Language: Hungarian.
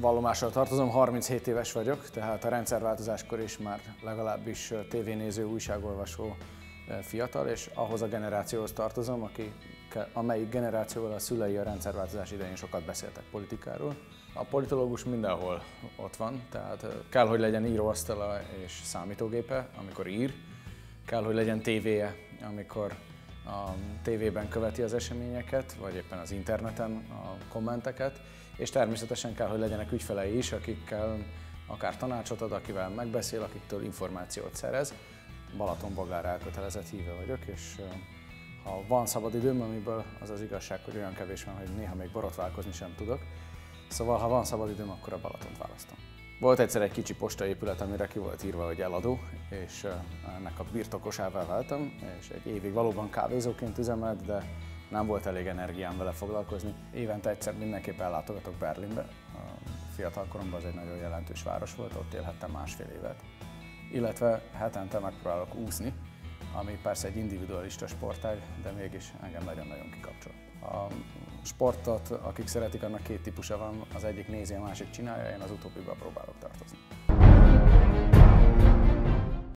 vallomással tartozom, 37 éves vagyok, tehát a rendszerváltozáskor is már legalábbis tévénéző, újságolvasó fiatal, és ahhoz a generációhoz tartozom, aki, amelyik generációval a szülei a rendszerváltozás idején sokat beszéltek politikáról. A politológus mindenhol ott van, tehát kell, hogy legyen íróasztala és számítógépe, amikor ír, kell, hogy legyen tévéje, amikor a tévében követi az eseményeket, vagy éppen az interneten a kommenteket, és természetesen kell, hogy legyenek ügyfelei is, akikkel akár tanácsot ad, akivel megbeszél, akiktől információt szerez. Balatonbogár elkötelezett híve vagyok, és ha van szabad időm, amiből az az igazság, hogy olyan kevés van, hogy néha még borotválkozni sem tudok, szóval ha van szabad időm, akkor a Balatont választom. Volt egyszer egy kicsi postaépület, amire ki volt írva, hogy eladó, és ennek a birtokosává váltam, és egy évig valóban kávézóként üzemelt, de nem volt elég energiám vele foglalkozni. Évente egyszer mindenképp ellátogatok Berlinbe. A fiatal az egy nagyon jelentős város volt, ott élhettem másfél évet. Illetve hetente megpróbálok úszni, ami persze egy individualista sportág, de mégis engem nagyon-nagyon kikapcsol. A sportot, akik szeretik, annak két típusa van, az egyik nézi, a másik csinálja, én az utóbbiba próbálok tartozni.